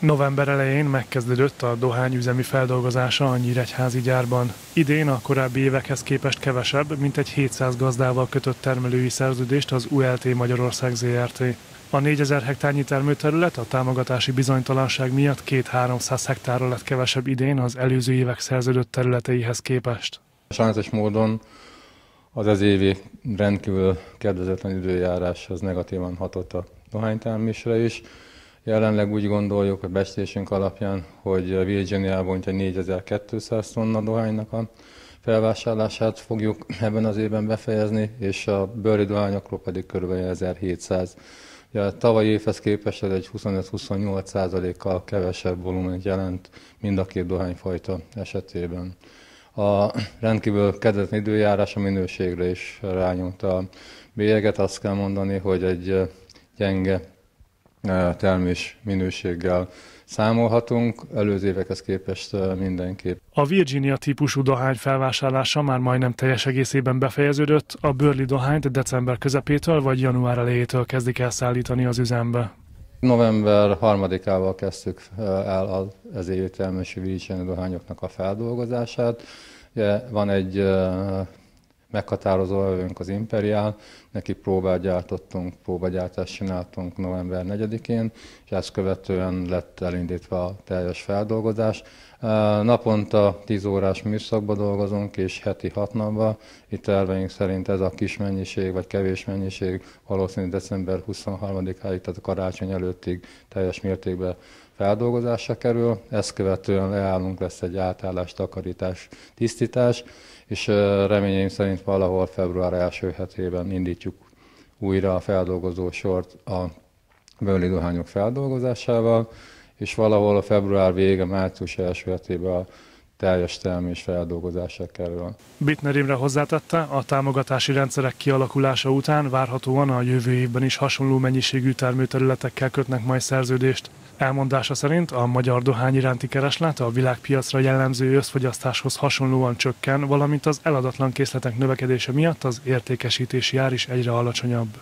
November elején megkezdődött a dohányüzemi feldolgozása a Nyíregyházi gyárban. Idén a korábbi évekhez képest kevesebb, mint egy 700 gazdával kötött termelői szerződést az ULT Magyarország ZRT. A 4000 hektárnyi termőterület a támogatási bizonytalanság miatt 2-300 hektárra lett kevesebb idén az előző évek szerződött területeihez képest. Sajnálatos módon az ez évi rendkívül kedvezetlen időjárás az negatívan hatott a dohánytermésre is. Jelenleg úgy gondoljuk, a bestésünk alapján, hogy Virginiában 4200 tonna dohánynak a felvásárlását fogjuk ebben az évben befejezni, és a bőri dohányokról pedig kb. 1700. Ugye tavalyi évhez képest ez egy 25-28 százalékkal kevesebb volument jelent mind a két dohányfajta esetében. A rendkívül kedvező időjárás a minőségre is rányomta a bélyeget. Azt kell mondani, hogy egy gyenge termés minőséggel számolhatunk, előző évekhez képest mindenképp. A Virginia típusú dohány felvásárlása már majdnem teljes egészében befejeződött, a Burley dohányt december közepétől vagy január elejétől kezdik el szállítani az üzembe. November harmadikával kezdtük el az termési Virginia dohányoknak a feldolgozását. Ugye van egy meghatározó övünk az Imperial, neki próbát gyártottunk, próbagyártást csináltunk november 4-én, és ezt követően lett elindítva a teljes feldolgozás. Naponta 10 órás műszakban dolgozunk, és heti 6 napban. Itt terveink szerint ez a kis mennyiség, vagy kevés mennyiség valószínűleg december 23-áig, tehát a karácsony előttig teljes mértékben feldolgozásra kerül. Ezt követően leállunk, lesz egy átállás, takarítás, tisztítás, és reményeim szerint valahol február első hetében indítjuk újra a feldolgozó sort a bőli dohányok feldolgozásával, és valahol a február vége, március első hetében a teljes termés feldolgozása kerül. Bittner Imre hozzátette, a támogatási rendszerek kialakulása után várhatóan a jövő évben is hasonló mennyiségű termőterületekkel kötnek majd szerződést. Elmondása szerint a magyar dohány iránti kereslet a világpiacra jellemző összfogyasztáshoz hasonlóan csökken, valamint az eladatlan készletek növekedése miatt az értékesítési ár is egyre alacsonyabb.